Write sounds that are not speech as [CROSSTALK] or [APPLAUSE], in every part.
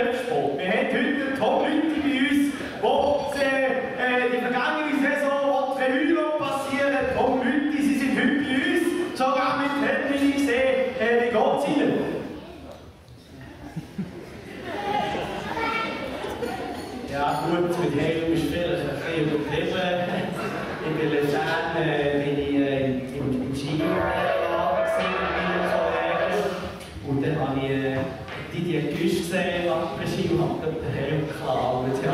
Topsport. Wir haben heute Top-Leute bei uns, wo die, äh, die vergangene Saison, wo die Revue passieren, Top-Leute, sie sind heute bei uns, sogar mit Helmini gesehen, äh, wie geht es ihnen? Ja gut, mit Heilung ist vielleicht ein bisschen übertrieben. In der Luzern äh, bin ich äh, im Gym äh, mit meinen Kollegen und dann habe ich... Äh, Didier Güsch gesehen, Ski und habe den Helm geklaut. Ja.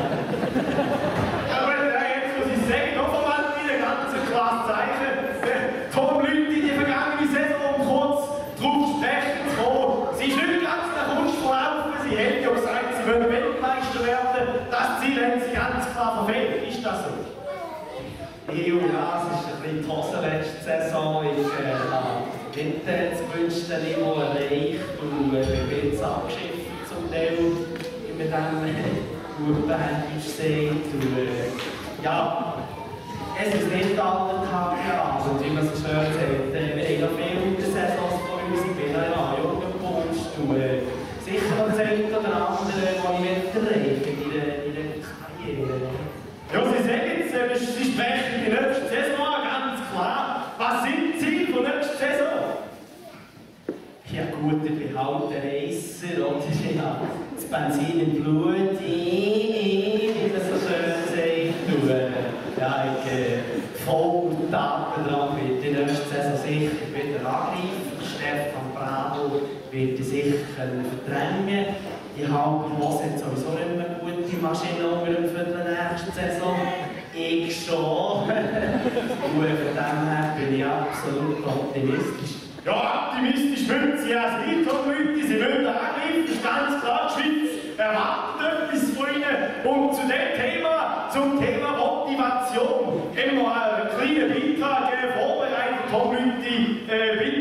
Aber äh, jetzt muss ich sagen, noch einmal in der ganzen Klasse zeichen. Äh, Tom Leute, die vergangene Saison kurz drauf sprechen zu kommen. Sie ist nicht ganz nach Wunsch verlaufen. Sie hat ja gesagt, sie wollen Weltmeister werden. Das Ziel haben sie ganz klar verfehlt. Ist das so? EU, ja, es ist ein bisschen die Hose letzte Saison. Ich äh, nicht das gewünschte Niveau erreicht abgeschifft zum Teil mit dem Gruppenhändisch seht. Und, äh, ja, es ist nicht alle Tage Abend, wie man es gehört hat. Äh, wir haben noch viele Saisons vor uns, ich bin noch in einem jungen Punkt und äh, sicher noch das eine oder andere, das ich erreichen in der, der Karriere. Ja, Sie sagen jetzt, Sie sprechen die nächste Saison an, ganz klar. Was sind die Ziele der nächsten Saison? Ja gut, ich bin halt der Racer, oder? [LAUGHS] Ja, das Benzin im Blut, wie man so schön sagt. Und, äh, ja, ich äh, voll Taten dran wird die nächste Saison sicher wieder angreifen. Stefan Bravo wird die sicher verdrängen Die halbe Hose hat sowieso nicht mehr gute Maschine dem Viertel nächste Saison. Ich schon. [LAUGHS] Und von dem her bin ich absolut optimistisch. Ja, optimistisch müssen Sie ja sein, so Leute. Sie wollen angreifen, ist ganz klar. Die Schweiz erwartet etwas von Ihnen. Und zu dem Thema, zum Thema Motivation, haben wir einen kleinen Beitrag vorbereitet. Tom Leute, äh, bitte